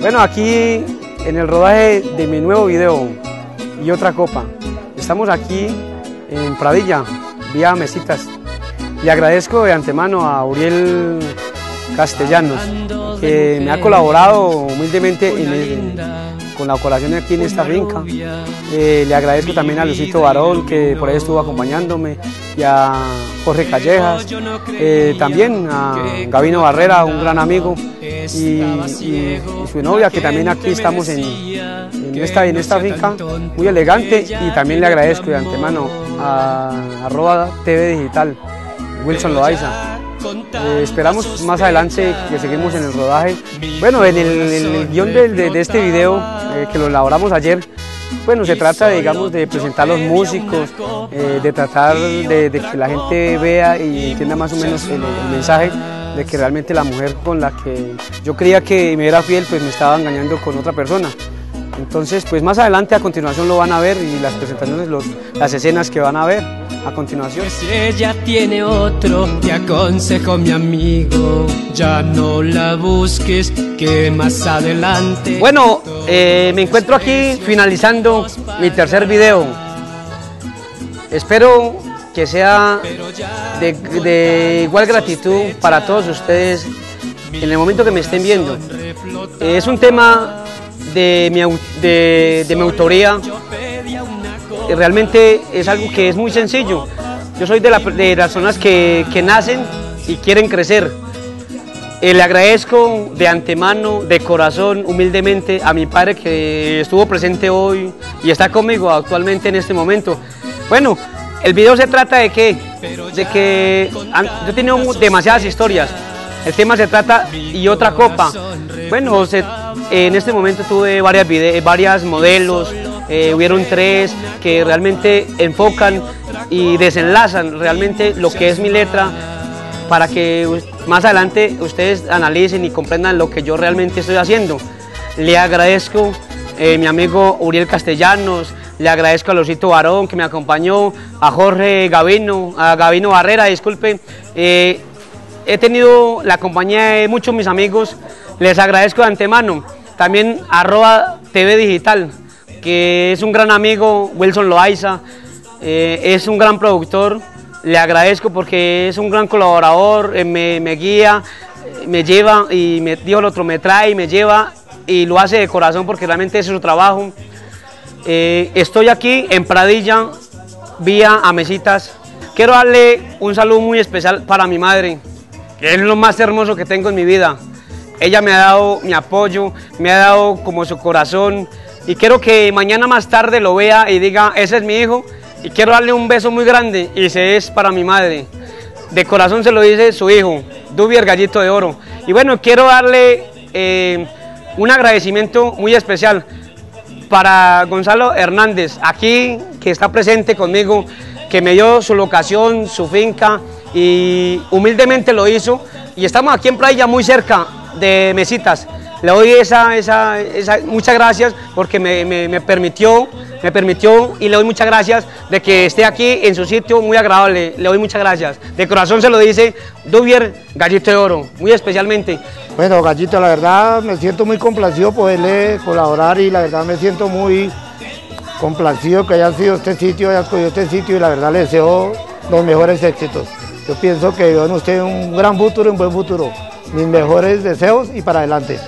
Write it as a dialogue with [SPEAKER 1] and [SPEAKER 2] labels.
[SPEAKER 1] Bueno, aquí en el rodaje de mi nuevo video y otra copa. Estamos aquí en Pradilla, vía Mesitas. Le agradezco de antemano a Uriel Castellanos, que me ha colaborado humildemente con la colación aquí en esta finca. Eh, le agradezco también a Lucito Barón, que por ahí estuvo acompañándome, y a Jorge Callejas, eh, también a Gabino Barrera, un gran amigo, y, su novia, que también aquí estamos en, esta, en esta finca, muy elegante, y también le agradezco de antemano a arroba TV Digital, Wilson Loaiza. Eh, esperamos más adelante que seguimos en el rodaje. Bueno, en el, guion de, este video, eh, que lo elaboramos ayer, bueno, se trata, digamos, de presentar los músicos, eh, de tratar de, que la gente vea y entienda más o menos el, mensaje de que realmente la mujer con la que yo creía que me era fiel, pues me estaba engañando con otra persona. Entonces, pues más adelante a continuación lo van a ver y las presentaciones, las escenas que van a ver a continuación.
[SPEAKER 2] Si ella tiene otro, te aconsejo mi amigo, ya no la busques, que más adelante...
[SPEAKER 1] Bueno, eh, me encuentro aquí finalizando mi tercer video. Espero que sea de, igual gratitud para todos ustedes en el momento que me estén viendo. es un tema de mi, de, de mi autoría realmente es algo que es muy sencillo. Yo soy de, las personas que, nacen y quieren crecer. Eh, le agradezco de antemano, de corazón, humildemente a mi padre que estuvo presente hoy y está conmigo actualmente en este momento. Bueno, el video se trata de que, de que yo he tenido demasiadas historias. El tema se trata y otra copa. Bueno, en este momento tuve varias, varias modelos, eh, hubieron tres que realmente enfocan y desenlazan realmente lo que es mi letra para que más adelante ustedes analicen y comprendan lo que yo realmente estoy haciendo. Le agradezco eh, mi amigo Uriel Castellanos, le agradezco a Losito Barón que me acompañó, a Jorge Gavino, a Gavino Barrera, disculpen. Eh, he tenido la compañía de muchos mis amigos, les agradezco de antemano. También arroba TV Digital, que es un gran amigo, Wilson Loaiza, eh, es un gran productor, le agradezco porque es un gran colaborador, eh, me, guía, me lleva y me dijo el otro, me trae y me lleva y lo hace de corazón porque realmente es su trabajo. Eh, estoy aquí en Pradilla, vía a Mesitas. Quiero darle un saludo muy especial para mi madre, es lo más hermoso que tengo en mi vida. Ella me ha dado mi apoyo, me ha dado como su corazón, y quiero que mañana más tarde lo vea y diga, ese es mi hijo y quiero darle un beso muy grande y ese es para mi madre. De corazón se lo dice su hijo, Dubier Gallito de Oro. Y bueno, quiero darle eh, un agradecimiento muy especial para Gonzalo Hernández, aquí que está presente conmigo, que me dio su locación, su finca y humildemente lo hizo. Y estamos aquí en Playa muy cerca de Mesitas. Le doy esa, esa, muchas gracias porque me, permitió, me permitió y le doy muchas gracias de que esté aquí en su sitio muy agradable. Le doy muchas gracias. De corazón se lo dice Dubier Gallito de Oro, muy especialmente.
[SPEAKER 3] Bueno, Gallito, la verdad me siento muy complacido poderle colaborar y la verdad me siento muy complacido que haya sido este sitio, haya escogido este sitio y la verdad le deseo los mejores éxitos. Yo pienso que veo en usted un gran futuro, un buen futuro. Mis mejores deseos y para adelante.